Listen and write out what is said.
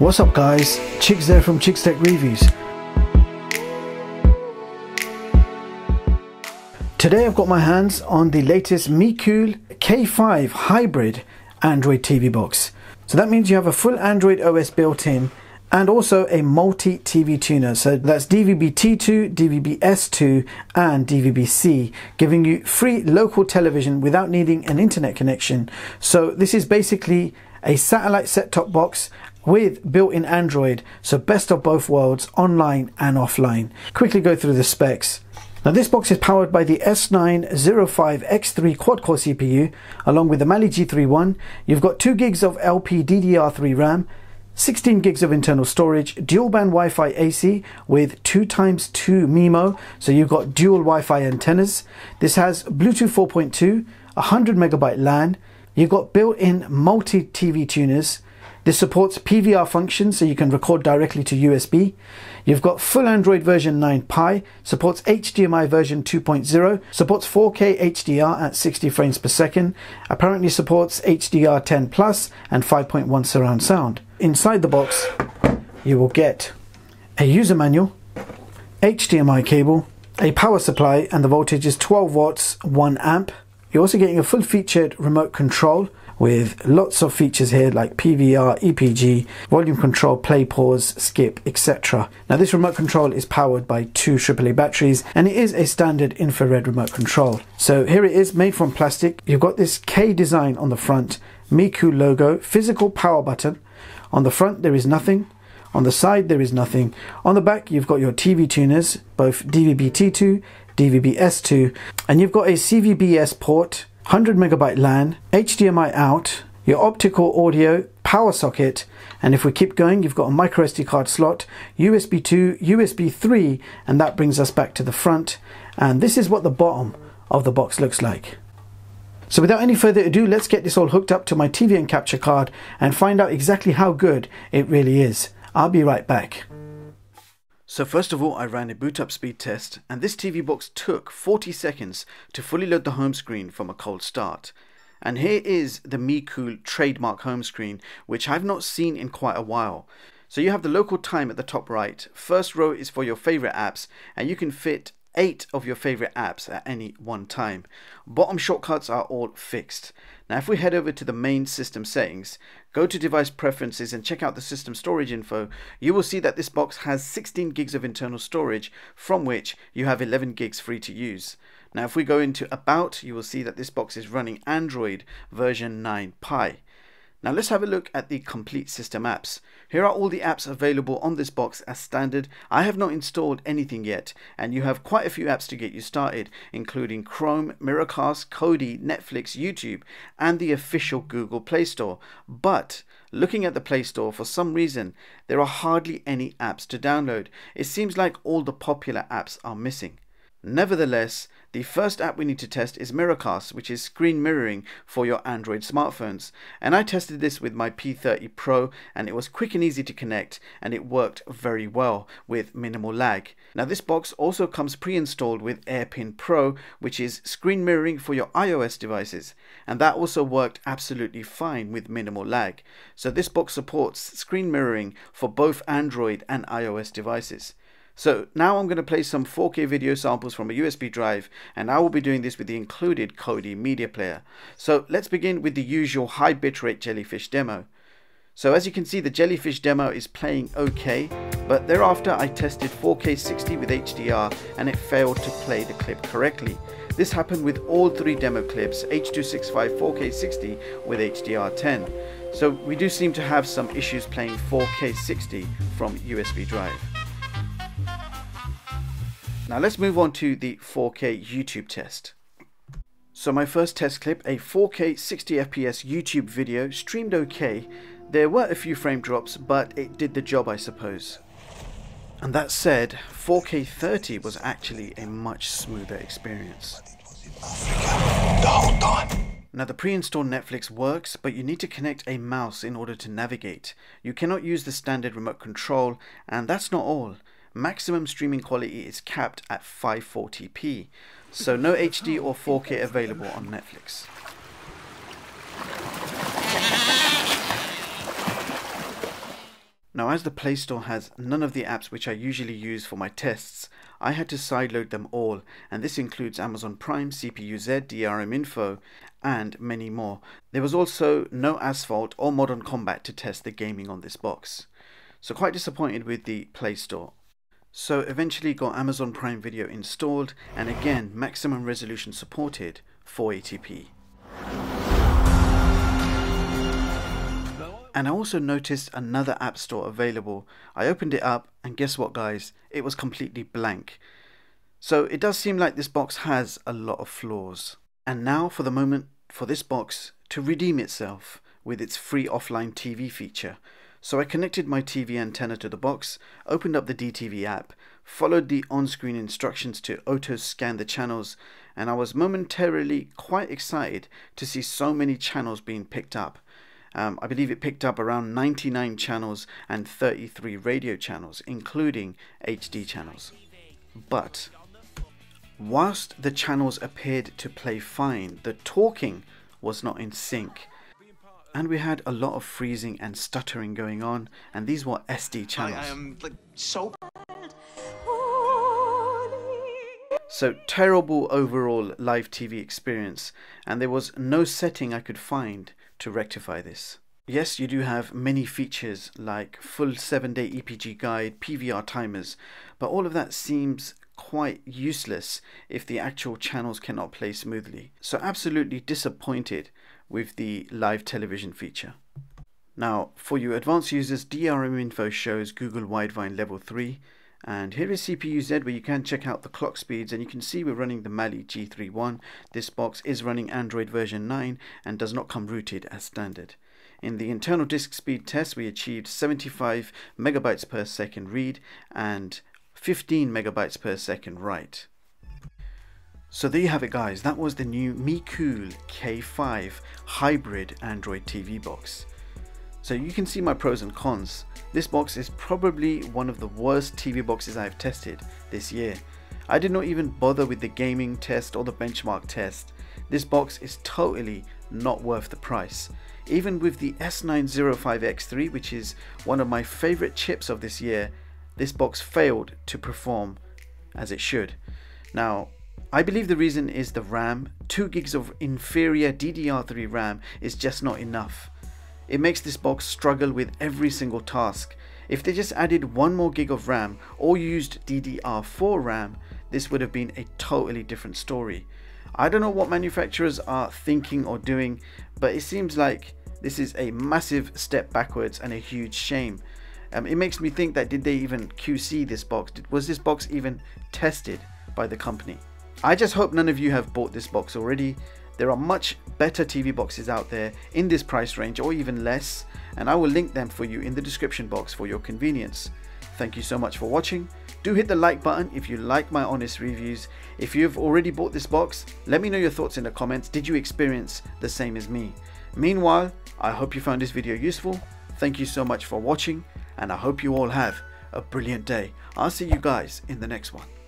What's up guys, Chigz there from Chigz Tech Reviews. Today I've got my hands on the latest Mecool K5 Hybrid Android TV box. So that means you have a full Android OS built in and also a multi TV tuner. So that's DVB-T2, DVB-S2 and DVB-C, giving you free local television without needing an internet connection. So this is basically a satellite set-top box with built-in Android, so best of both worlds, online and offline. Quickly go through the specs. Now this box is powered by the S905X3 quad-core CPU along with the Mali G3 You've got 2 gigs of LPDDR3 RAM, 16 gigs of internal storage, dual band Wi-Fi AC with 2 times 2 MIMO, so you've got dual Wi-Fi antennas. This has Bluetooth 4.2, 100 megabyte LAN. You've got built-in multi-TV tuners, this supports PVR functions so you can record directly to USB. You've got full Android version 9 Pie, supports HDMI version 2.0, supports 4K HDR at 60 frames per second, apparently supports HDR 10 Plus and 5.1 surround sound. Inside the box, you will get a user manual, HDMI cable, a power supply and the voltage is 12 watts, 1 amp. You're also getting a full featured remote control with lots of features here like PVR, EPG, volume control, play, pause, skip, etc. Now this remote control is powered by two AAA batteries and it is a standard infrared remote control. So here it is made from plastic. You've got this K design on the front, Mecool logo, physical power button. On the front there is nothing. On the side there is nothing. On the back you've got your TV tuners, both DVB-T2, DVB-S2 and you've got a CVBS port 100 megabyte LAN, HDMI out, your optical audio, power socket, and if we keep going, you've got a micro SD card slot, USB 2, USB 3, and that brings us back to the front. And this is what the bottom of the box looks like. So without any further ado, let's get this all hooked up to my TV and capture card and find out exactly how good it really is. I'll be right back. So first of all, I ran a boot up speed test, and this TV box took 40 seconds to fully load the home screen from a cold start. And here is the Mecool trademark home screen, which I've not seen in quite a while. So you have the local time at the top right. First row is for your favorite apps, and you can fit eight of your favorite apps at any one time. Bottom shortcuts are all fixed. Now if we head over to the main system settings, go to device preferences and check out the system storage info, you will see that this box has 16 gigs of internal storage from which you have 11 gigs free to use. Now if we go into about, you will see that this box is running Android version 9 Pie. Now let's have a look at the complete system apps. Here are all the apps available on this box as standard. I have not installed anything yet and you have quite a few apps to get you started including Chrome, Miracast, Kodi, Netflix, YouTube and the official Google Play Store. But looking at the Play Store for some reason there are hardly any apps to download. It seems like all the popular apps are missing. Nevertheless, the first app we need to test is Miracast, which is screen mirroring for your Android smartphones. And I tested this with my P30 Pro and it was quick and easy to connect and it worked very well with minimal lag. Now this box also comes pre-installed with AirPin Pro, which is screen mirroring for your iOS devices. And that also worked absolutely fine with minimal lag. So this box supports screen mirroring for both Android and iOS devices. So now I'm going to play some 4K video samples from a USB drive and I will be doing this with the included Kodi media player. So let's begin with the usual high bitrate jellyfish demo. So as you can see the jellyfish demo is playing okay but thereafter I tested 4K 60 with HDR and it failed to play the clip correctly. This happened with all three demo clips H265 4K 60 with HDR 10. So we do seem to have some issues playing 4K 60 from USB drive. Now let's move on to the 4K YouTube test. So my first test clip, a 4K 60fps YouTube video, streamed okay. There were a few frame drops, but it did the job I suppose. And that said, 4K 30 was actually a much smoother experience. Now the pre-installed Netflix works, but you need to connect a mouse in order to navigate. You cannot use the standard remote control, and that's not all maximum streaming quality is capped at 540p, so no HD or 4K available on Netflix. Now as the Play Store has none of the apps which I usually use for my tests, I had to sideload them all and this includes Amazon Prime, CPU-Z, DRM Info and many more. There was also no Asphalt or Modern Combat to test the gaming on this box. So quite disappointed with the Play Store. So eventually got Amazon Prime Video installed and again maximum resolution supported 480p. And I also noticed another app store available. I opened it up and guess what guys, it was completely blank. So it does seem like this box has a lot of flaws. And now for the moment for this box to redeem itself with its free offline TV feature. So I connected my TV antenna to the box, opened up the DTV app, followed the on-screen instructions to auto scan the channels, and I was momentarily quite excited to see so many channels being picked up. Um, I believe it picked up around 99 channels and 33 radio channels, including HD channels. But whilst the channels appeared to play fine, the talking was not in sync. And we had a lot of freezing and stuttering going on, and these were SD channels. I, am like so bad. So terrible overall live TV experience and there was no setting I could find to rectify this. Yes, you do have many features like full 7 day EPG guide, PVR timers, but all of that seems quite useless if the actual channels cannot play smoothly. So absolutely disappointed with the live television feature. Now, for you advanced users, DRM info shows Google Widevine level 3 and here is CPU-Z where you can check out the clock speeds and you can see we're running the Mali G31. This box is running Android version 9 and does not come rooted as standard. In the internal disk speed test we achieved 75 megabytes per second read and 15 megabytes per second write. So there you have it guys, that was the new Mecool K5 hybrid Android TV box. So you can see my pros and cons. This box is probably one of the worst TV boxes I have tested this year. I did not even bother with the gaming test or the benchmark test. This box is totally not worth the price. Even with the S905X3 which is one of my favorite chips of this year, this box failed to perform as it should. Now I believe the reason is the RAM, 2 gigs of inferior DDR3 RAM is just not enough. It makes this box struggle with every single task. If they just added one more gig of RAM or used DDR4 RAM, this would have been a totally different story. I don't know what manufacturers are thinking or doing, but it seems like this is a massive step backwards and a huge shame. Um, it makes me think that did they even QC this box? Was this box even tested by the company? I just hope none of you have bought this box already. There are much better TV boxes out there in this price range or even less and I will link them for you in the description box for your convenience. Thank you so much for watching. Do hit the like button if you like my honest reviews. If you've already bought this box, let me know your thoughts in the comments. Did you experience the same as me? Meanwhile, I hope you found this video useful. Thank you so much for watching and I hope you all have a brilliant day. I'll see you guys in the next one.